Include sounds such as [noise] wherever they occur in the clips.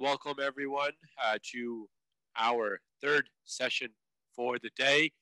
Welcome, everyone, uh, to our third session for the day.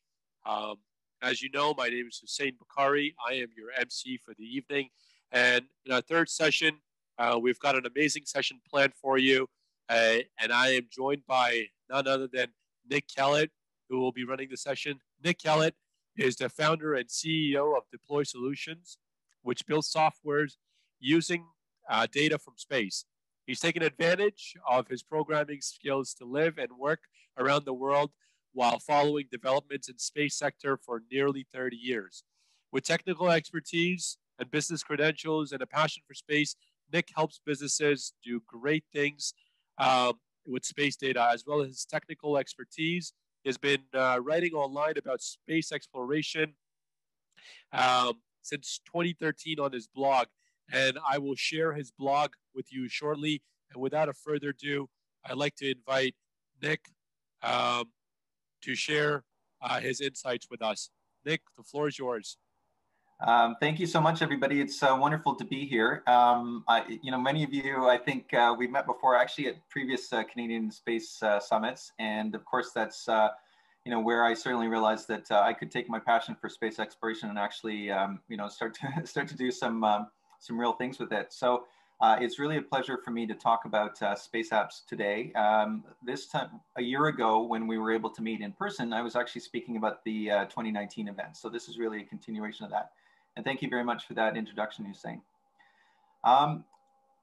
Um, as you know, my name is Hussein Bukhari. I am your MC for the evening. And in our third session, uh, we've got an amazing session planned for you. Uh, and I am joined by none other than Nick Kellett, who will be running the session. Nick Kellett is the founder and CEO of Deploy Solutions, which builds softwares using uh, data from space. He's taken advantage of his programming skills to live and work around the world while following developments in space sector for nearly 30 years. With technical expertise and business credentials and a passion for space, Nick helps businesses do great things um, with space data, as well as his technical expertise. He has been uh, writing online about space exploration um, since 2013 on his blog and I will share his blog with you shortly. And without a further ado, I'd like to invite Nick um, to share uh, his insights with us. Nick, the floor is yours. Um, thank you so much, everybody. It's uh, wonderful to be here. Um, I, you know, many of you, I think uh, we've met before, actually, at previous uh, Canadian space uh, summits, and of course, that's uh, you know where I certainly realized that uh, I could take my passion for space exploration and actually, um, you know, start to [laughs] start to do some um, some real things with it. So uh, it's really a pleasure for me to talk about uh, space apps today. Um, this time, a year ago, when we were able to meet in person, I was actually speaking about the uh, 2019 event. So this is really a continuation of that. And thank you very much for that introduction, Hussein. Um,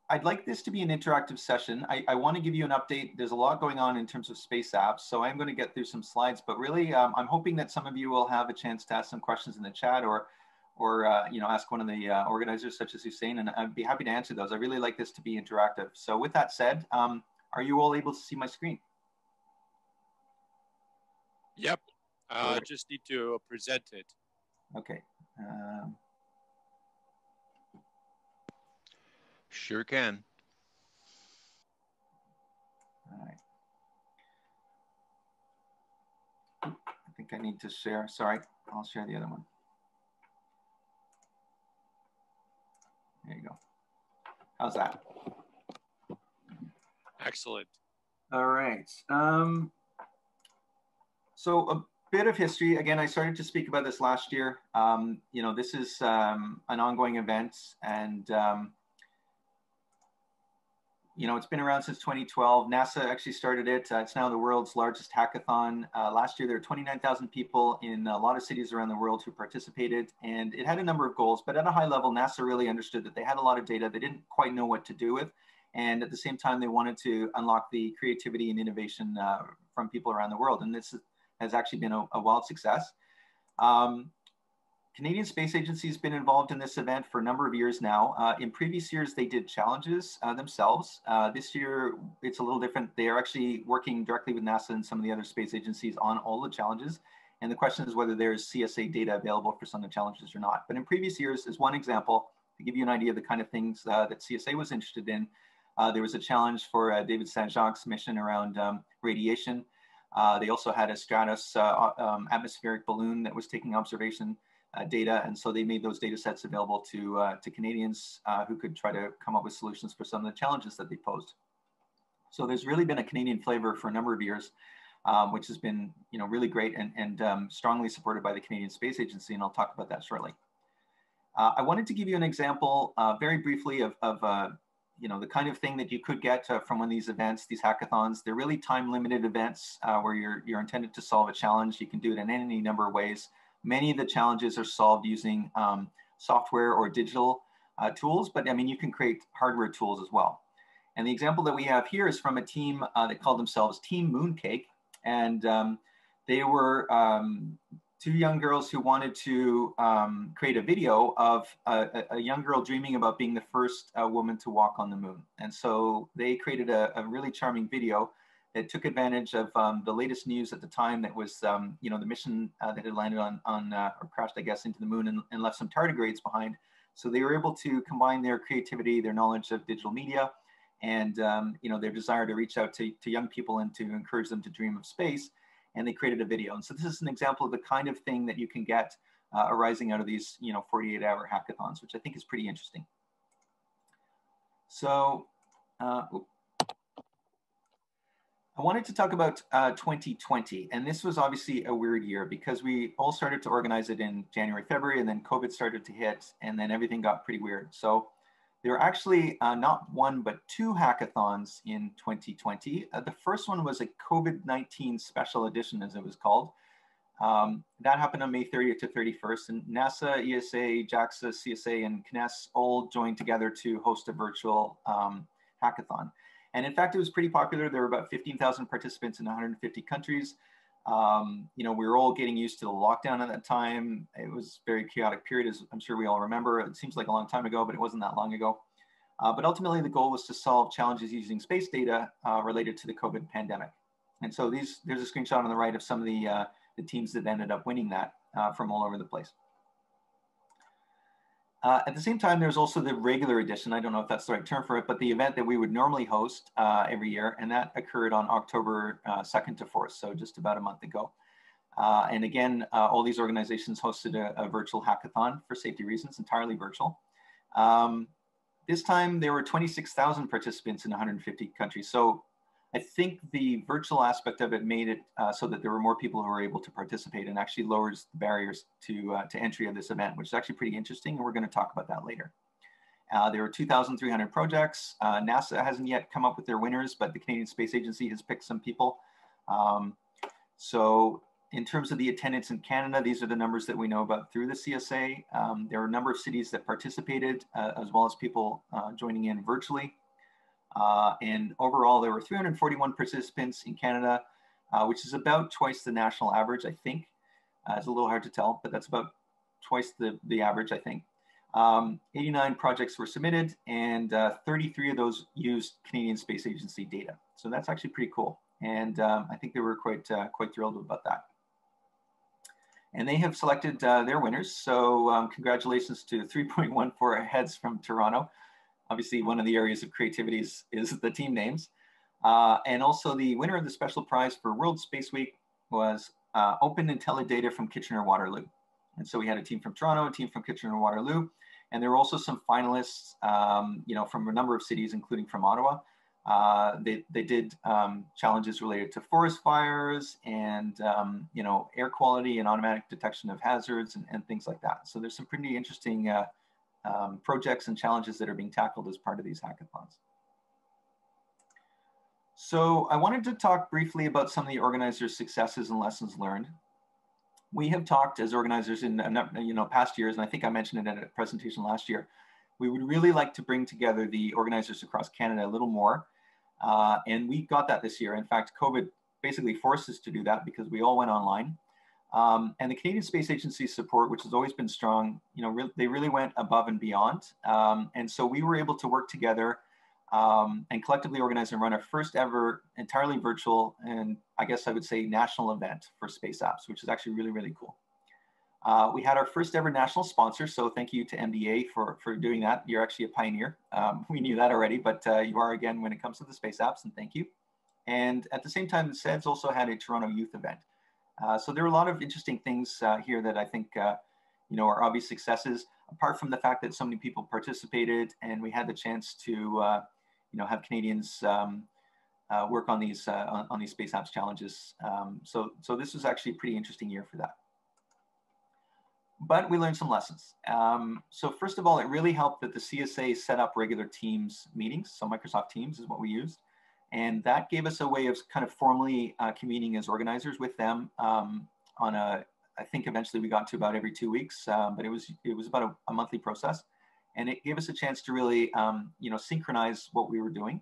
I'd like this to be an interactive session. I, I want to give you an update. There's a lot going on in terms of space apps, so I'm going to get through some slides, but really um, I'm hoping that some of you will have a chance to ask some questions in the chat or or uh, you know ask one of the uh, organizers such as Hussein, and I'd be happy to answer those. I really like this to be interactive. So with that said, um, are you all able to see my screen? Yep. Uh, just need to present it. Okay. Um, sure can. All right. I think I need to share. Sorry, I'll share the other one. There you go. How's that? Excellent. All right. Um, so a bit of history. Again, I started to speak about this last year. Um, you know, this is um, an ongoing event, and um, you know, it's been around since 2012. NASA actually started it. Uh, it's now the world's largest hackathon. Uh, last year, there were 29,000 people in a lot of cities around the world who participated, and it had a number of goals. But at a high level, NASA really understood that they had a lot of data they didn't quite know what to do with. And at the same time, they wanted to unlock the creativity and innovation uh, from people around the world. And this has actually been a, a wild success. Um, Canadian Space Agency has been involved in this event for a number of years now. Uh, in previous years, they did challenges uh, themselves. Uh, this year, it's a little different. They are actually working directly with NASA and some of the other space agencies on all the challenges. And the question is whether there's CSA data available for some of the challenges or not. But in previous years, as one example, to give you an idea of the kind of things uh, that CSA was interested in, uh, there was a challenge for uh, David Saint-Jacques' mission around um, radiation. they also had a Stratos um, atmospheric balloon that was taking observation data. And so they made those data sets available to, uh, to Canadians uh, who could try to come up with solutions for some of the challenges that they posed. So there's really been a Canadian flavor for a number of years, um, which has been you know, really great and, and um, strongly supported by the Canadian Space Agency. And I'll talk about that shortly. Uh, I wanted to give you an example uh, very briefly of, of uh, you know, the kind of thing that you could get from one of these events, these hackathons. They're really time limited events where you're, you're intended to solve a challenge. You can do it in any number of ways. Many of the challenges are solved using um, software or digital uh, tools, but I mean, you can create hardware tools as well. And the example that we have here is from a team uh, that called themselves Team Mooncake. And um, they were um, two young girls who wanted to um, create a video of a, a, young girl dreaming about being the first uh, woman to walk on the moon. And so they created a, a really charming video it took advantage of um, the latest news at the time that was, um, you know, the mission uh, that had landed on, on uh, or crashed, I guess, into the moon and, and, left some tardigrades behind. So they were able to combine their creativity, their knowledge of digital media, and, um, you know, their desire to reach out to, to young people and to encourage them to dream of space. And they created a video. And so this is an example of the kind of thing that you can get uh, arising out of these, you know, 48 hour hackathons, which I think is pretty interesting. So, uh, I wanted to talk about uh, 2020, and this was obviously a weird year because we all started to organize it in January, February, and then COVID started to hit, and then everything got pretty weird. So there were actually uh, not one, but two hackathons in 2020. Uh, the first one was a COVID-19 special edition, as it was called. Um, that happened on May 30th to 31st, and NASA, ESA, JAXA, CSA, and CNES all joined together to host a virtual um, hackathon. And in fact, it was pretty popular. There were about 15,000 participants in 150 countries. Um, you know, we were all getting used to the lockdown at that time. It was a very chaotic period, as I'm sure we all remember. It seems like a long time ago, but it wasn't that long ago. Uh, but ultimately, the goal was to solve challenges using space data uh, related to the COVID pandemic. And so these, there's a screenshot on the right of some of the, uh, the teams that ended up winning that uh, from all over the place. Uh, at the same time, there's also the regular edition. I don't know if that's the right term for it, but the event that we would normally host uh, every year, and that occurred on October uh, 2nd to 4th, so just about a month ago. Uh, and again, uh, all these organizations hosted a, a, virtual hackathon for safety reasons, entirely virtual. Um, this time, there were 26,000 participants in 150 countries. So I think the virtual aspect of it made it uh, so that there were more people who were able to participate and actually lowers the barriers to, uh, to entry of this event, which is actually pretty interesting. And we're going to talk about that later. Uh, there were 2,300 projects. Uh, NASA hasn't yet come up with their winners, but the Canadian Space Agency has picked some people. Um, so in terms of the attendance in Canada, these are the numbers that we know about through the CSA. Um, there are a number of cities that participated, uh, as well as people uh, joining in virtually. Uh, and overall, there were 341 participants in Canada, uh, which is about twice the national average, I think. Uh, it's a little hard to tell, but that's about twice the, the average, I think. Um, 89 projects were submitted, and uh, 33 of those used Canadian Space Agency data. So that's actually pretty cool. And um, I think they were quite, uh, quite thrilled about that. And they have selected uh, their winners. So um, congratulations to 3.14 heads from Toronto obviously one of the areas of creativity is, is the team names. Uh, and also the winner of the special prize for World Space Week was uh, Open IntelliData from Kitchener-Waterloo. And so we had a team from Toronto, a team from Kitchener-Waterloo, and there were also some finalists, um, you know, from a number of cities, including from Ottawa. Uh, they, they did um, challenges related to forest fires and, um, you know, air quality and automatic detection of hazards and, and things like that. So there's some pretty interesting uh, um, projects and challenges that are being tackled as part of these hackathons. So I wanted to talk briefly about some of the organizers' successes and lessons learned. We have talked as organizers in you know past years, and I think I mentioned it at a presentation last year. We would really like to bring together the organizers across Canada a little more, uh, and we got that this year. In fact, COVID basically forced us to do that because we all went online. Um, and the Canadian Space Agency support, which has always been strong, you know, re they really went above and beyond. Um, and so we were able to work together um, and collectively organize and run our first ever entirely virtual and I guess I would say national event for space apps, which is actually really, really cool. Uh, we had our first ever national sponsor, so thank you to MDA for, for doing that. You're actually a pioneer. Um, [laughs] we knew that already, but uh, you are again when it comes to the space apps, and thank you. And at the same time, the SEDS also had a Toronto Youth event. Uh, so there are a lot of interesting things uh, here that I think, uh, you know, are obvious successes, apart from the fact that so many people participated and we had the chance to, uh, you know, have Canadians um, work on these, on, on, these space apps challenges. Um, so, so this was actually a pretty interesting year for that. But we learned some lessons. Um, so first of all, it really helped that the CSA set up regular Teams meetings. So Microsoft Teams is what we used. And that gave us a way of kind of formally uh, convening as organizers with them um, on a, I think eventually we got to about every two weeks, um, but it was, it was about a, a, monthly process. And it gave us a chance to really, um, you know, synchronize what we were doing.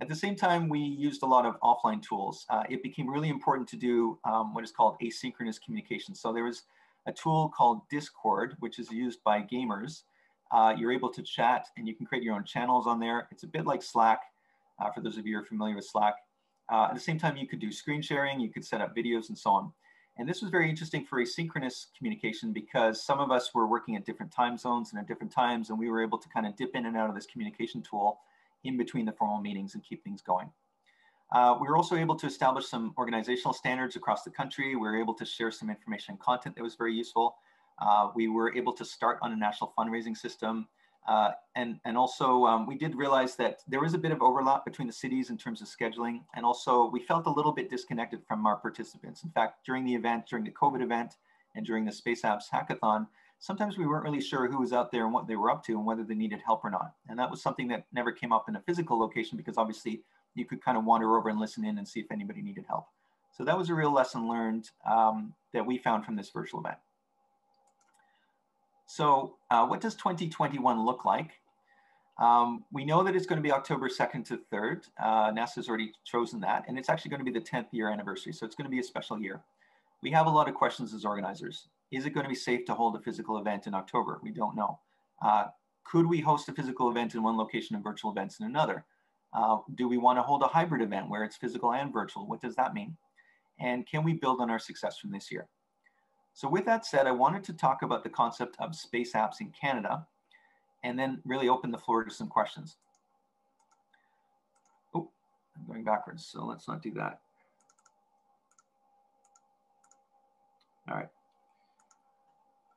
At the same time, we used a lot of offline tools. Uh, it became really important to do um, what is called asynchronous communication. So there was a tool called Discord, which is used by gamers. Uh, you're able to chat and you can create your own channels on there. It's a bit like Slack, uh, for those of you who are familiar with Slack. Uh, at the same time, you could do screen sharing, you could set up videos and so on. And this was very interesting for asynchronous communication because some of us were working at different time zones and at different times, and we were able to kind of dip in and out of this communication tool in between the formal meetings and keep things going. Uh, we were also able to establish some organizational standards across the country. We were able to share some information and content that was very useful. Uh, we were able to start on a national fundraising system Uh, and, and also um, we did realize that there was a bit of overlap between the cities in terms of scheduling. And also we felt a little bit disconnected from our participants. In fact, during the event, during the COVID event and during the Space Apps Hackathon, sometimes we weren't really sure who was out there and what they were up to and whether they needed help or not. And that was something that never came up in a physical location because obviously you could kind of wander over and listen in and see if anybody needed help. So that was a real lesson learned um, that we found from this virtual event. So uh, what does 2021 look like? Um, we know that it's going to be October 2nd to 3rd. Uh, NASA's already chosen that, and it's actually going to be the 10th year anniversary, so it's going to be a special year. We have a lot of questions as organizers. Is it going to be safe to hold a physical event in October? We don't know. Uh, could we host a physical event in one location and virtual events in another? Uh, do we want to hold a hybrid event where it's physical and virtual? What does that mean? And can we build on our success from this year? So with that said, I wanted to talk about the concept of space apps in Canada and then really open the floor to some questions. Oh, I'm going backwards, so let's not do that. All right.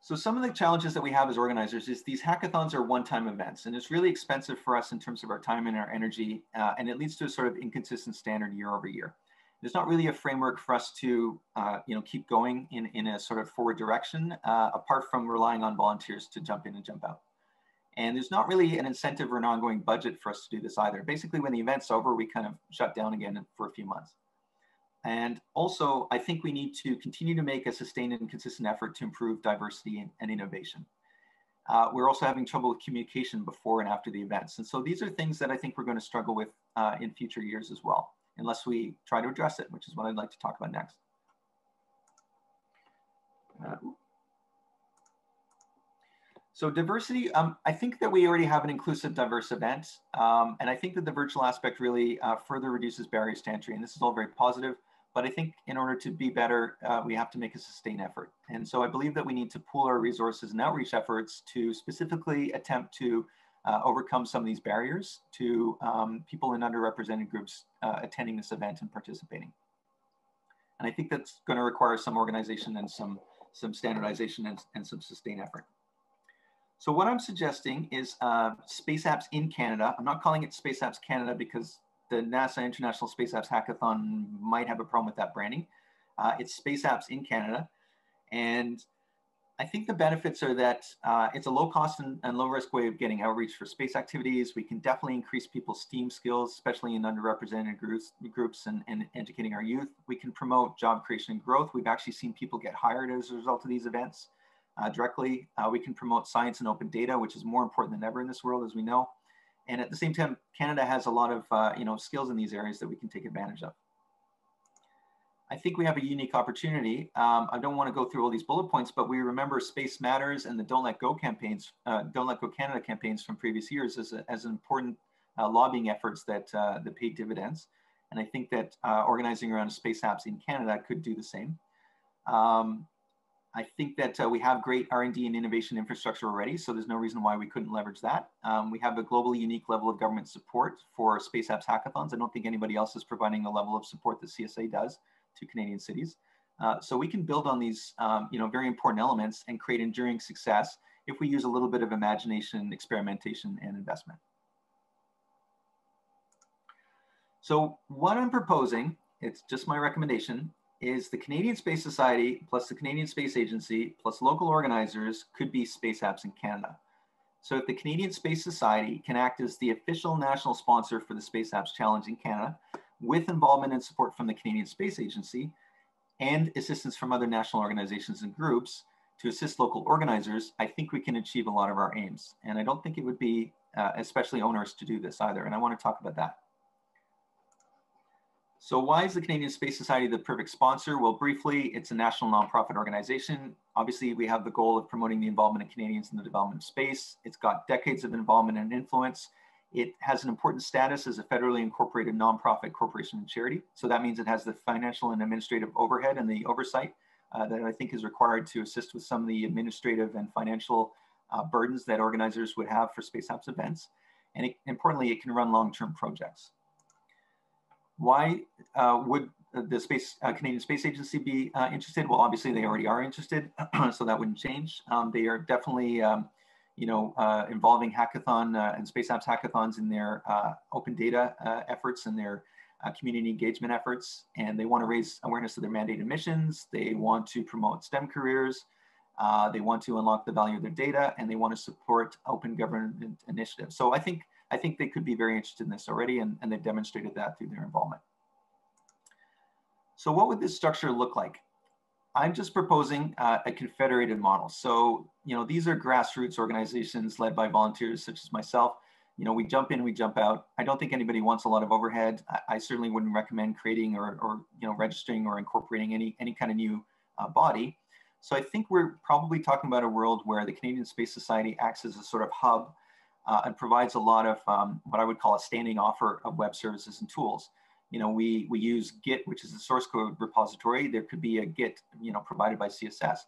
So some of the challenges that we have as organizers is these hackathons are one-time events, and it's really expensive for us in terms of our time and our energy, uh, and it leads to a sort of inconsistent standard year over year there's not really a framework for us to uh, you know keep going in in a sort of forward direction uh, apart from relying on volunteers to jump in and jump out. And there's not really an incentive or an ongoing budget for us to do this either. Basically when the event's over we kind of shut down again for a few months. And also i think we need to continue to make a sustained and consistent effort to improve diversity and, and innovation. Uh, we're also having trouble with communication before and after the events. And so these are things that i think we're going to struggle with uh, in future years as well unless we try to address it, which is what I'd like to talk about next. Uh, so diversity, um, I think that we already have an inclusive, diverse event. Um, and I think that the virtual aspect really uh, further reduces barriers to entry. And this is all very positive. But I think in order to be better, uh, we have to make a sustained effort. And so I believe that we need to pool our resources and outreach efforts to specifically attempt to uh, overcome some of these barriers to um, people in underrepresented groups uh, attending this event and participating. And I think that's going to require some organization and some, some standardization and, and some sustained effort. So what I'm suggesting is uh, Space Apps in Canada. I'm not calling it Space Apps Canada because the NASA International Space Apps Hackathon might have a problem with that branding. Uh, it's Space Apps in Canada. And I think the benefits are that uh, it's a low cost and, and, low risk way of getting outreach for space activities. We can definitely increase people's STEAM skills, especially in underrepresented groups, groups and, and educating our youth. We can promote job creation and growth. We've actually seen people get hired as a result of these events uh, directly. Uh, we can promote science and open data, which is more important than ever in this world, as we know. And at the same time, Canada has a lot of uh, you know skills in these areas that we can take advantage of. I think we have a unique opportunity. Um, I don't want to go through all these bullet points, but we remember Space Matters and the Don't Let Go campaigns, uh, Don't Let Go Canada campaigns from previous years as, a, as an important uh, lobbying efforts that, uh, that paid dividends. And I think that uh, organizing around space apps in Canada could do the same. Um, I think that uh, we have great R&D and innovation infrastructure already, so there's no reason why we couldn't leverage that. Um, we have a globally unique level of government support for Space Apps hackathons. I don't think anybody else is providing the level of support that CSA does to Canadian cities. Uh, so we can build on these, um, you know, very important elements and create enduring success if we use a little bit of imagination, experimentation, and investment. So what I'm proposing, it's just my recommendation, is the Canadian Space Society plus the Canadian Space Agency plus local organizers could be space apps in Canada. So if the Canadian Space Society can act as the official national sponsor for the Space Apps Challenge in Canada, with involvement and support from the Canadian Space Agency and assistance from other national organizations and groups to assist local organizers, I think we can achieve a lot of our aims. And I don't think it would be uh, especially onerous to do this either. And I want to talk about that. So why is the Canadian Space Society the perfect sponsor? Well, briefly, it's a national nonprofit organization. Obviously, we have the goal of promoting the involvement of Canadians in the development of space. It's got decades of involvement and influence. It has an important status as a federally incorporated nonprofit corporation and charity. So that means it has the financial and administrative overhead and the oversight uh, that I think is required to assist with some of the administrative and financial uh, burdens that organizers would have for Space Apps events. And it, importantly, it can run long-term projects. Why uh, would the space uh, Canadian Space Agency be uh, interested? Well, obviously they already are interested, [clears throat] so that wouldn't change. Um, they are definitely um, you know, uh, involving hackathon uh, and Space Apps hackathons in their uh, open data uh, efforts and their uh, community engagement efforts. And they want to raise awareness of their mandated missions. They want to promote STEM careers. Uh, they want to unlock the value of their data and they want to support open government initiatives. So I think, I think they could be very interested in this already and, and they've demonstrated that through their involvement. So what would this structure look like? I'm just proposing uh, a confederated model. So, you know, these are grassroots organizations led by volunteers such as myself. You know, we jump in, we jump out. I don't think anybody wants a lot of overhead. I, I certainly wouldn't recommend creating or, or, you know, registering or incorporating any, any kind of new uh, body. So I think we're probably talking about a world where the Canadian Space Society acts as a sort of hub uh, and provides a lot of um, what I would call a standing offer of web services and tools you know, we, we use Git, which is a source code repository. There could be a Git, you know, provided by CSS.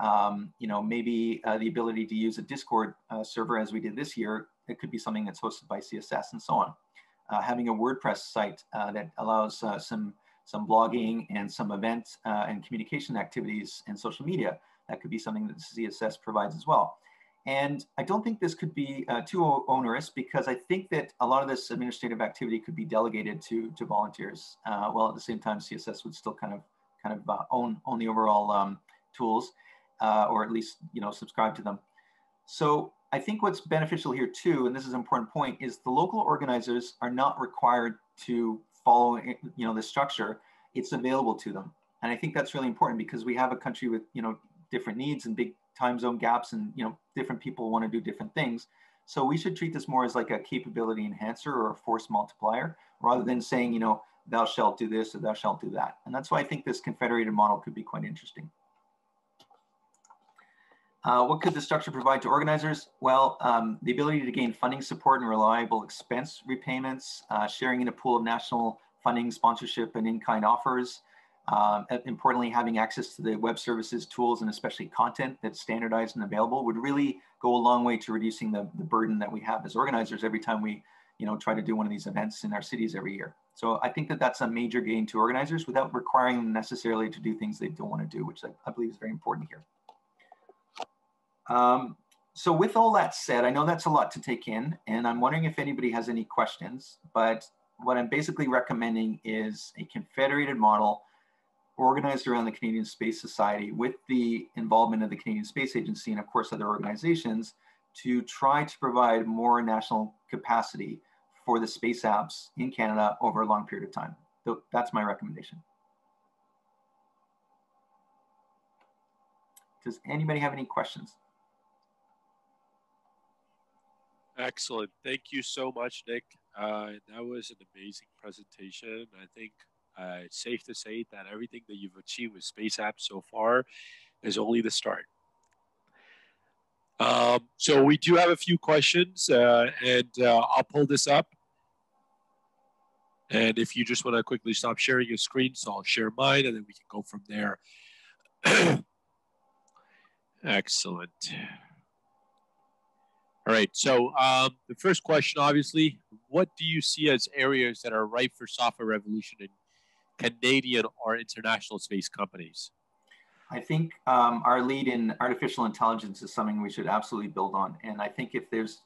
Um, you know, maybe uh, the ability to use a Discord uh, server as we did this year, it could be something that's hosted by CSS and so on. Uh, having a WordPress site uh, that allows uh, some, some blogging and some event uh, and communication activities and social media, that could be something that CSS provides as well. And I don't think this could be uh, too onerous because I think that a lot of this administrative activity could be delegated to, to volunteers. Uh, while at the same time, CSS would still kind of kind of uh, own own the overall um, tools, uh, or at least you know subscribe to them. So I think what's beneficial here too, and this is an important point, is the local organizers are not required to follow eh, you know the structure. It's available to them, and I think that's really important because we have a country with you know different needs and big time zone gaps and you know different people want to do different things. So we should treat this more as like a capability enhancer or a force multiplier rather than saying you know thou shalt do this or thou shalt do that. And that's why i think this confederated model could be quite interesting. Uh, what could the structure provide to organizers? Well, um, the ability to gain funding support and reliable expense repayments, uh, sharing in a pool of national funding, sponsorship, and in-kind offers, um, importantly, having access to the web services, tools, and especially content that's standardized and available would really go a long way to reducing the, the burden that we have as organizers every time we you know, try to do one of these events in our cities every year. So I think that that's a major gain to organizers without requiring them necessarily to do things they don't want to do, which I, I believe is very important here. Um, so with all that said, I know that's a lot to take in, and I'm wondering if anybody has any questions, but what I'm basically recommending is a confederated model organized around the Canadian Space Society with the involvement of the Canadian Space Agency and of course other organizations to try to provide more national capacity for the space apps in Canada over a long period of time. So that's my recommendation. Does anybody have any questions? Excellent. Thank you so much, Nick. Uh, that was an amazing presentation. I think uh, it's safe to say that everything that you've achieved with Space Apps so far is only the start. Um, so we do have a few questions, uh, and uh, I'll pull this up. And if you just want to quickly stop sharing your screen, so I'll share mine, and then we can go from there. [clears throat] Excellent. All right. So um, the first question, obviously, what do you see as areas that are ripe for software revolution in Canadian or international space companies? I think um, our lead in artificial intelligence is something we should absolutely build on. And I think if there's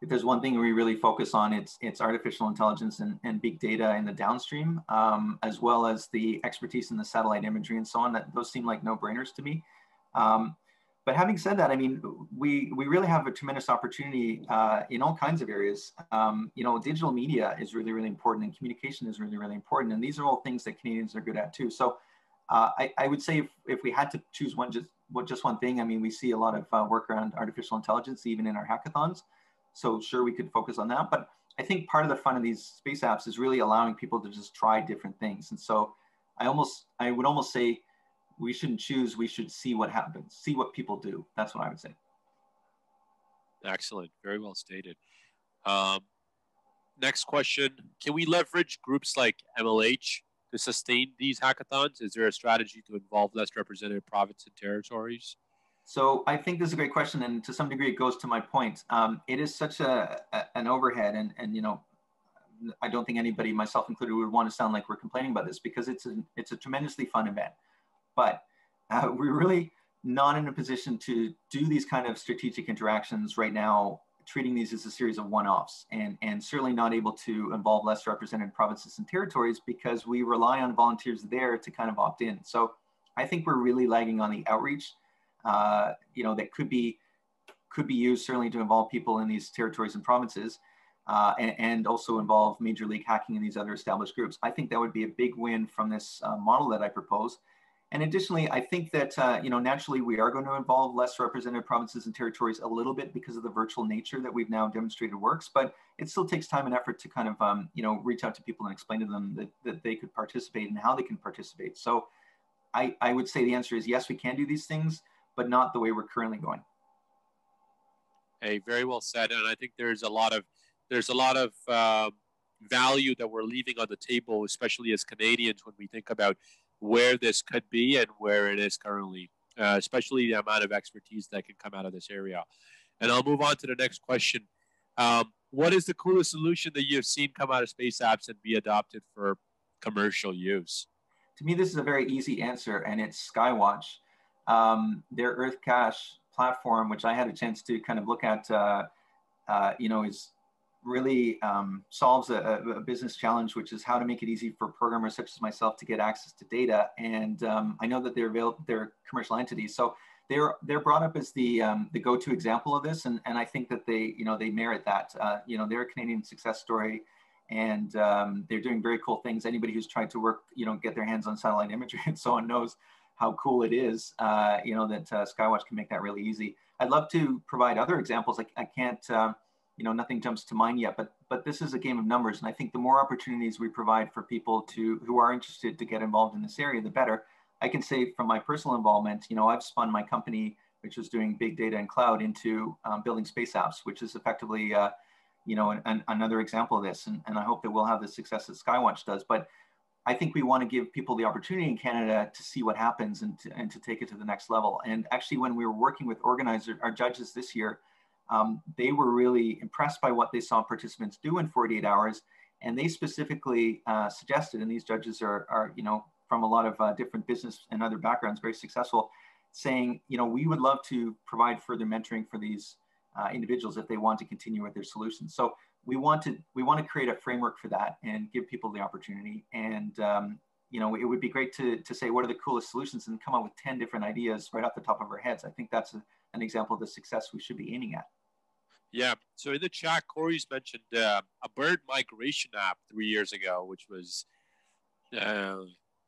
if there's one thing we really focus on, it's it's artificial intelligence and, and big data in the downstream, um, as well as the expertise in the satellite imagery and so on. That those seem like no brainers to me. Um, but having said that, I mean, we, we really have a tremendous opportunity uh, in all kinds of areas. Um, you know, digital media is really, really important and communication is really, really important. And these are all things that Canadians are good at too. So uh, I, I would say if, if we had to choose one, just, what, just one thing, I mean, we see a lot of uh, work around artificial intelligence, even in our hackathons. So sure, we could focus on that. But I think part of the fun of these space apps is really allowing people to just try different things. And so I almost, I would almost say, we shouldn't choose. We should see what happens, see what people do. That's what I would say. Excellent. Very well stated. Um, next question Can we leverage groups like MLH to sustain these hackathons? Is there a strategy to involve less represented provinces and territories? So I think this is a great question, and to some degree, it goes to my point. Um, it is such a, a, an overhead, and and you know, I don't think anybody, myself included, would want to sound like we're complaining about this because it's a it's a tremendously fun event. But uh, [laughs] we really not in a position to do these kind of strategic interactions right now, treating these as a series of one-offs and, and certainly not able to involve less represented provinces and territories because we rely on volunteers there to kind of opt in. So I think we're really lagging on the outreach, uh, you know, that could be, could be used certainly to involve people in these territories and provinces uh, and, and, also involve major league hacking in these other established groups. I think that would be a big win from this uh, model that I propose. And additionally, I think that, uh, you know, naturally we are going to involve less represented provinces and territories a little bit because of the virtual nature that we've now demonstrated works, but it still takes time and effort to kind of, um, you know, reach out to people and explain to them that, that they could participate and how they can participate. So I, I would say the answer is yes, we can do these things, but not the way we're currently going. Hey, very well said. And I think there's a lot of, there's a lot of um, value that we're leaving on the table, especially as Canadians, when we think about where this could be and where it is currently, uh, especially the amount of expertise that can come out of this area. And I'll move on to the next question. Um, what is the coolest solution that you have seen come out of space apps and be adopted for commercial use? To me, this is a very easy answer, and it's Skywatch. Um, their EarthCache platform, which I had a chance to kind of look at, uh, uh, you know, is really um, solves a, a, business challenge, which is how to make it easy for programmers such as myself to get access to data. And um, I know that they're available, they're commercial entities, so they're they're brought up as the um, the go-to example of this, and and I think that they you know they merit that. Uh, you know, they're a Canadian success story, and um, they're doing very cool things. Anybody who's tried to work, you know, get their hands on satellite imagery [laughs] and so on knows how cool it is. Uh, you know that uh, Skywatch can make that really easy. I'd love to provide other examples. I, I can't um, you know, nothing jumps to mind yet, but but this is a game of numbers, and I think the more opportunities we provide for people to who are interested to get involved in this area, the better. I can say from my personal involvement, you know, I've spun my company, which was doing big data and cloud, into um, building space apps, which is effectively, uh, you know, an, an, another example of this. And, and I hope that we'll have the success that Skywatch does. But I think we want to give people the opportunity in Canada to see what happens and to, and to take it to the next level. And actually, when we were working with organizers, our judges this year, um, they were really impressed by what they saw participants do in 48 hours. And they specifically uh, suggested, and these judges are, are, you know, from a lot of uh, different business and other backgrounds, very successful, saying, you know, we would love to provide further mentoring for these uh, individuals if they want to continue with their solutions. So we want to we want to create a framework for that and give people the opportunity. And um, you know, it would be great to to say what are the coolest solutions and come up with 10 different ideas right off the top of our heads. I think that's a, an example of the success we should be aiming at. Yeah. So in the chat, Corey's mentioned uh, a bird migration app three years ago, which was uh,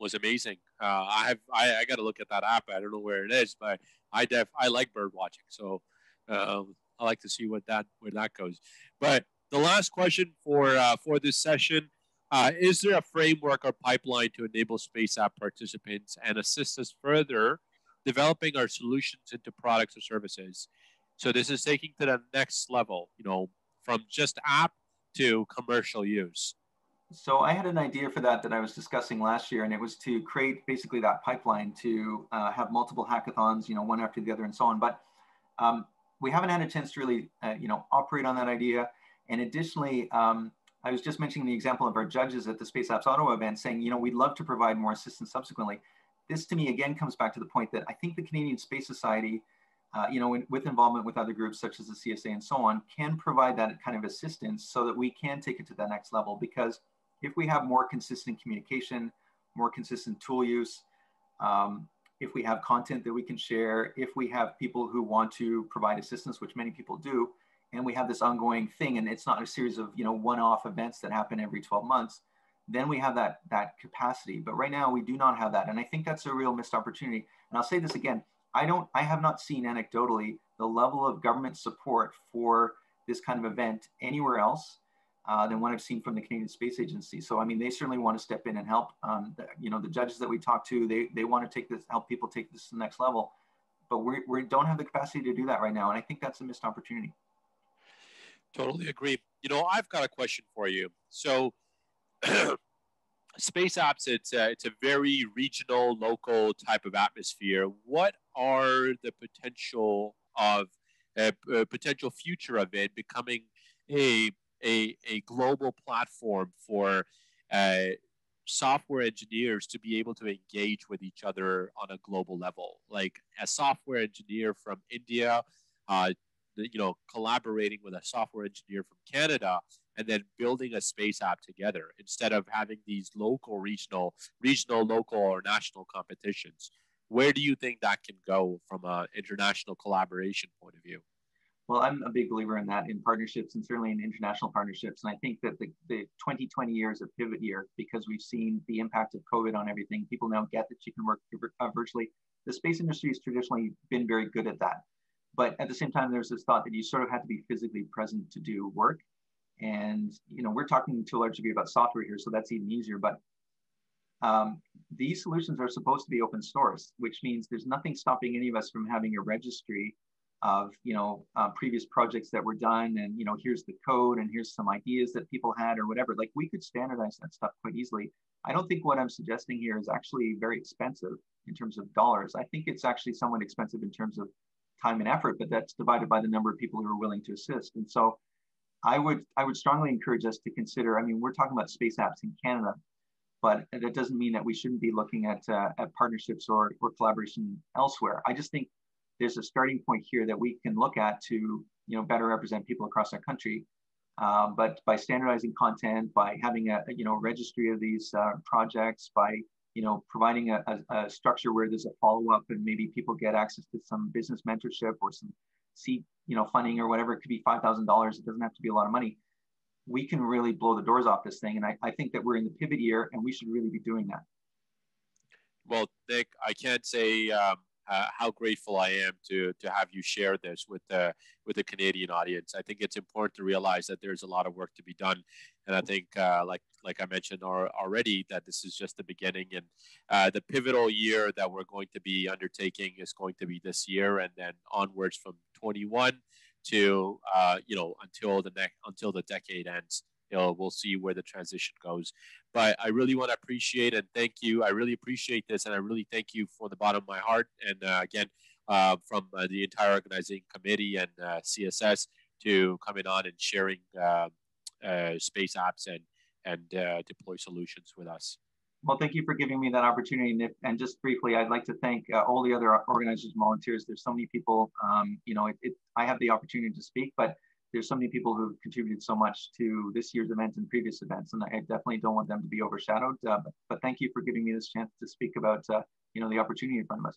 was amazing. Uh, I have I, I got to look at that app. I don't know where it is, but I def I like bird watching, so um, I like to see what that where that goes. But the last question for uh, for this session. Uh, is there a framework or pipeline to enable space app participants and assist us further developing our solutions into products or services? So this is taking to the next level, you know, from just app to commercial use. So I had an idea for that that I was discussing last year, and it was to create basically that pipeline to uh, have multiple hackathons, you know, one after the other, and so on. But um, we haven't had a chance to really, uh, you know, operate on that idea. And additionally, um, I was just mentioning the example of our judges at the Space Apps Ottawa event, saying, you know, we'd love to provide more assistance subsequently. This, to me, again comes back to the point that I think the Canadian Space Society uh, you know, in, with involvement with other groups such as the CSA and so on, can provide that kind of assistance so that we can take it to the next level. Because if we have more consistent communication, more consistent tool use, um, if we have content that we can share, if we have people who want to provide assistance, which many people do, and we have this ongoing thing, and it's not a series of you know one-off events that happen every 12 months, then we have that that capacity. But right now we do not have that, and I think that's a real missed opportunity. And I'll say this again: I don't, I have not seen anecdotally the level of government support for this kind of event anywhere else uh, than what I've seen from the Canadian Space Agency. So, I mean, they certainly want to step in and help. Um, the, you know, the judges that we talk to, they, they want to take this, help people take this to the next level. But we we don't have the capacity to do that right now. And I think that's a missed opportunity. Totally agree. You know, I've got a question for you. So, [clears throat] space apps it's a, it's a very regional local type of atmosphere what are the potential of a, a potential future of it becoming a a, a global platform for uh, software engineers to be able to engage with each other on a global level. Like a software engineer from India, uh, you know, collaborating with a software engineer from Canada, and then building a space app together instead of having these local, regional, regional, local, or national competitions. Where do you think that can go from an international collaboration point of view? Well, I'm a big believer in that in partnerships and certainly in international partnerships. And I think that the, the 2020 year is a pivot year because we've seen the impact of COVID on everything. People now get that you can work uh, virtually. The space industry has traditionally been very good at that. But at the same time, there's this thought that you sort of have to be physically present to do work. And, you know, we're talking to a large degree about software here, so that's even easier. But um, these solutions are supposed to be open source, which means there's nothing stopping any of us from having a registry of you know uh, previous projects that were done and you know here's the code and here's some ideas that people had or whatever like we could standardize that stuff quite easily i don't think what i'm suggesting here is actually very expensive in terms of dollars i think it's actually somewhat expensive in terms of time and effort but that's divided by the number of people who are willing to assist and so i would i would strongly encourage us to consider i mean we're talking about space apps in canada but that doesn't mean that we shouldn't be looking at, uh, at partnerships or, or collaboration elsewhere. I just think there's a starting point here that we can look at to you know better represent people across our country. Um, but by standardizing content, by having a you know registry of these uh, projects, by you know providing a, a, a structure where there's a follow up and maybe people get access to some business mentorship or some seed you know funding or whatever, it could be five thousand dollars. It doesn't have to be a lot of money. We can really blow the doors off this thing, and I, I think that we're in the pivot year, and we should really be doing that. Well, Nick, I can't say um, uh, how grateful I am to to have you share this with the with the Canadian audience. I think it's important to realize that there's a lot of work to be done, and I think uh, like like I mentioned already that this is just the beginning, and uh, the pivotal year that we're going to be undertaking is going to be this year, and then onwards from 21 to uh, you know until the next until the decade ends you know, we'll see where the transition goes. But I really want to appreciate and thank you. I really appreciate this, and I really thank you for the bottom of my heart. And uh, again, uh, from uh, the entire organizing committee and uh, CSS to coming on and sharing uh, space apps and and uh, deploy solutions with us. Well, thank you for giving me that opportunity, Nick. And just briefly, I'd like to thank all the other organizers and volunteers. There's so many people. Um, you know, it, it, I have the opportunity to speak, but there's so many people who've contributed so much to this year's event and previous events, and I definitely don't want them to be overshadowed. Uh, but, but, thank you for giving me this chance to speak about uh, you know the opportunity in front of us.